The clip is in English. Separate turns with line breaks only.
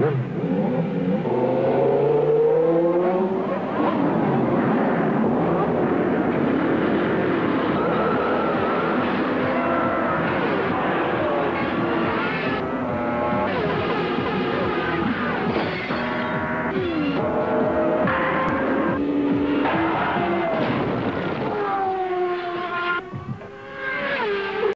Mm-hmm.